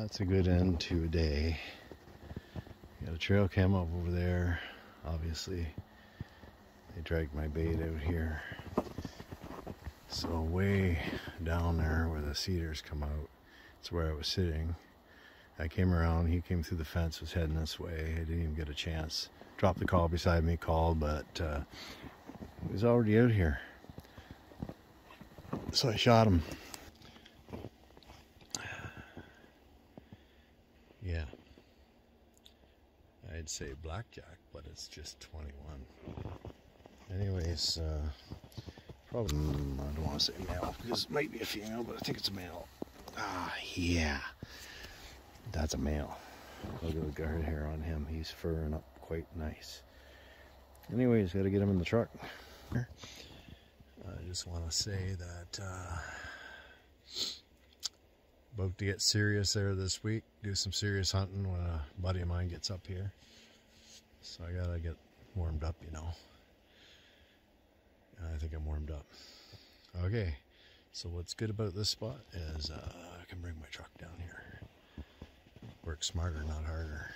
that's a good end to a day. Got a trail cam up over there. Obviously, they dragged my bait out here. So, way down there where the cedars come out, it's where I was sitting. I came around, he came through the fence, was heading this way. I didn't even get a chance. Dropped the call beside me, called, but uh, he was already out here. So I shot him. Yeah. I'd say blackjack, but it's just 21. Anyways, uh, probably, mm, I don't want to say male because it might be a female, but I think it's a male. Ah, yeah. That's a male. Look at the guard hair on him. He's furring up quite nice. Anyways, got to get him in the truck. I just want to say that uh, about to get serious there this week. Do some serious hunting when a buddy of mine gets up here. So I gotta get warmed up, you know. I think I'm warmed up. Okay, so what's good about this spot is uh, I can bring my truck down here. Work smarter, not harder.